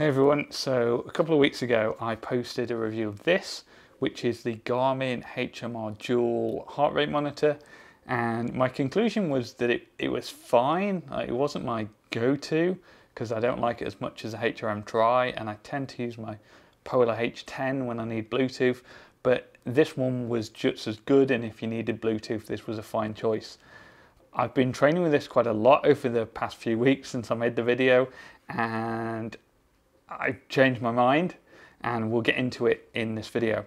Hey everyone, so a couple of weeks ago I posted a review of this, which is the Garmin HRM Dual heart rate monitor, and my conclusion was that it, it was fine, like, it wasn't my go-to, because I don't like it as much as a HRM Tri, and I tend to use my Polar H10 when I need Bluetooth, but this one was just as good, and if you needed Bluetooth, this was a fine choice. I've been training with this quite a lot over the past few weeks since I made the video, and I changed my mind and we'll get into it in this video.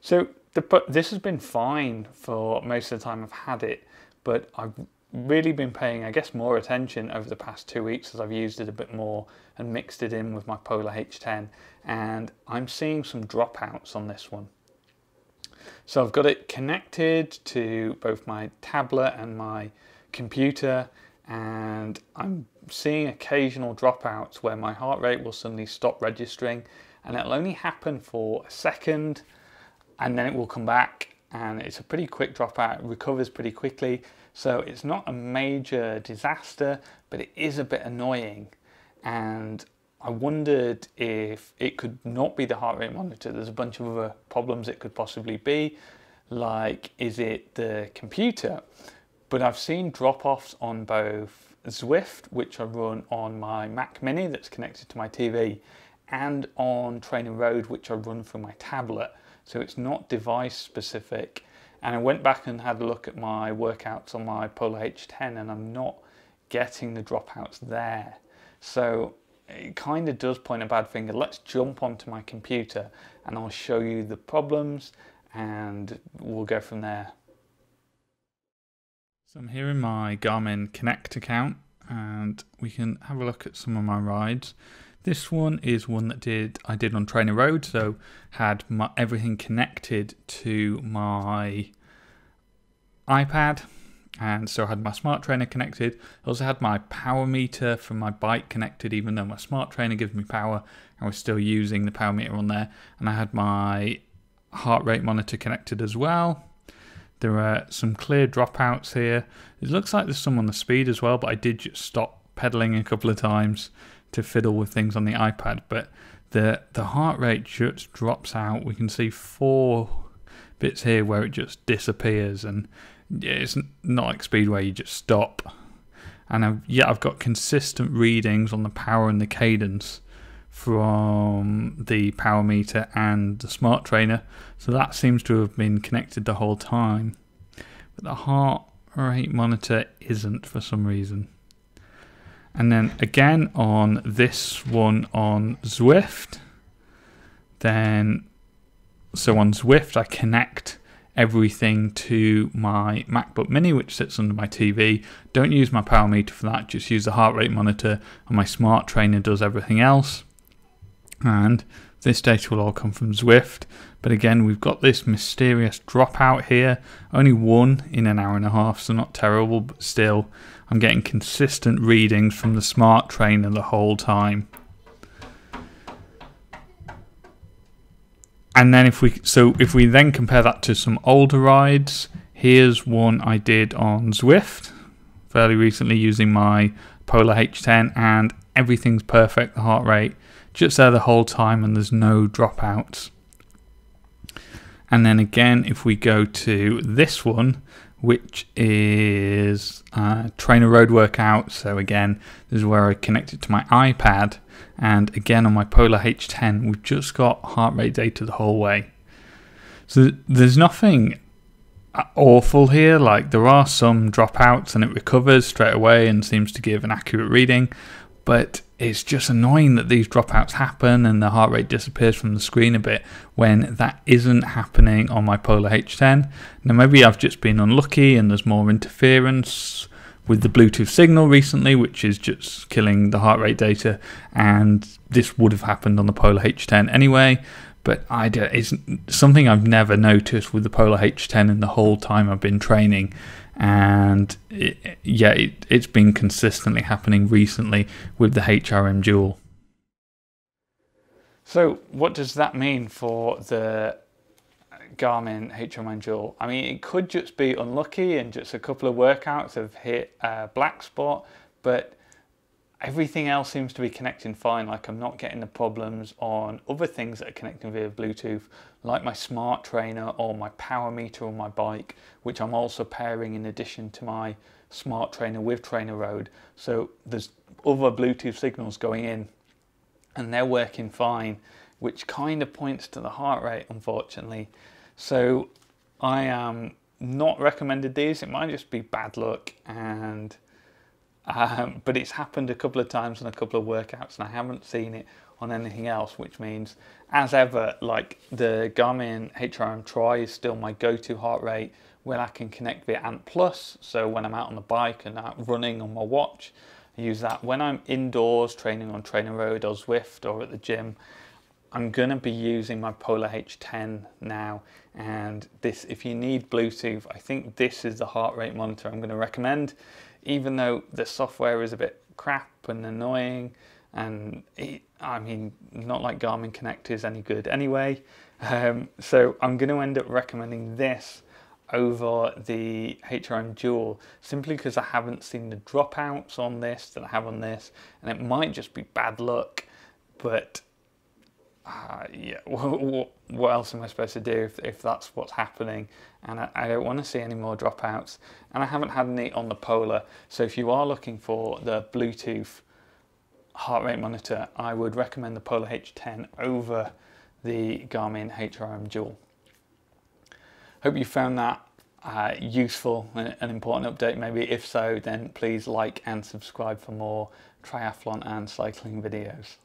So the, this has been fine for most of the time I've had it, but I've really been paying, I guess, more attention over the past two weeks as I've used it a bit more and mixed it in with my Polar H10, and I'm seeing some dropouts on this one. So I've got it connected to both my tablet and my computer, and I'm seeing occasional dropouts where my heart rate will suddenly stop registering and it'll only happen for a second and then it will come back and it's a pretty quick dropout, recovers pretty quickly. So it's not a major disaster, but it is a bit annoying. And I wondered if it could not be the heart rate monitor. There's a bunch of other problems it could possibly be. Like, is it the computer? But I've seen drop-offs on both Zwift, which I run on my Mac Mini that's connected to my TV, and on TrainerRoad, which I run from my tablet. So it's not device specific. And I went back and had a look at my workouts on my Polar H10 and I'm not getting the dropouts there. So it kind of does point a bad finger. Let's jump onto my computer and I'll show you the problems and we'll go from there. So I'm here in my Garmin Connect account and we can have a look at some of my rides. This one is one that did I did on TrainerRoad, so had my, everything connected to my iPad, and so I had my smart trainer connected. I also had my power meter from my bike connected, even though my smart trainer gives me power, I was still using the power meter on there, and I had my heart rate monitor connected as well. There are some clear dropouts here. It looks like there's some on the speed as well, but I did just stop pedaling a couple of times to fiddle with things on the iPad. But the the heart rate just drops out. We can see four bits here where it just disappears, and it's not like Speedway. You just stop. And I've, yeah, I've got consistent readings on the power and the cadence from the power meter and the smart trainer. So that seems to have been connected the whole time. But the heart rate monitor isn't for some reason. And then again on this one on Zwift, then so on Zwift I connect everything to my MacBook Mini, which sits under my TV. Don't use my power meter for that, just use the heart rate monitor, and my smart trainer does everything else and this data will all come from Zwift. But again, we've got this mysterious dropout here. Only one in an hour and a half, so not terrible, but still, I'm getting consistent readings from the smart trainer the whole time. And then if we so if we then compare that to some older rides, here's one I did on Zwift fairly recently using my Polar H10 and everything's perfect, the heart rate just there the whole time and there's no dropouts. And then again, if we go to this one, which is uh, TrainerRoad workout. So again, this is where I connect it to my iPad. And again, on my Polar H10, we've just got heart rate data the whole way. So there's nothing uh, awful here. Like there are some dropouts and it recovers straight away and seems to give an accurate reading. But it's just annoying that these dropouts happen and the heart rate disappears from the screen a bit when that isn't happening on my Polar H10. Now, maybe I've just been unlucky and there's more interference with the Bluetooth signal recently, which is just killing the heart rate data, and this would have happened on the Polar H10 anyway. But I it's something I've never noticed with the Polar H10 in the whole time I've been training and it, yeah, it, it's been consistently happening recently with the HRM Dual. So, what does that mean for the Garmin HRM Dual? I mean, it could just be unlucky and just a couple of workouts have hit a black spot, but everything else seems to be connecting fine. Like I'm not getting the problems on other things that are connecting via Bluetooth, like my smart trainer or my power meter on my bike, which I'm also pairing in addition to my smart trainer with TrainerRoad. So there's other Bluetooth signals going in and they're working fine, which kind of points to the heart rate, unfortunately. So I am not recommended these. It might just be bad luck and um, but it's happened a couple of times on a couple of workouts and I haven't seen it on anything else, which means as ever, like the Garmin HRM Tri is still my go-to heart rate where I can connect via Ant Plus. So when I'm out on the bike and out running on my watch, I use that. When I'm indoors training on TrainerRoad or Zwift or at the gym, I'm gonna be using my Polar H10 now and this if you need Bluetooth I think this is the heart rate monitor I'm gonna recommend even though the software is a bit crap and annoying and it, I mean not like Garmin Connect is any good anyway. Um, so I'm going to end up recommending this over the HRM Dual simply because I haven't seen the dropouts on this that I have on this and it might just be bad luck but uh, yeah, what, what, else am I supposed to do if, if that's what's happening? And I, I, don't want to see any more dropouts. And I haven't had any on the Polar. So if you are looking for the Bluetooth heart rate monitor, I would recommend the Polar H10 over the Garmin HRM Dual. Hope you found that uh, useful, an important update maybe. If so, then please like and subscribe for more triathlon and cycling videos.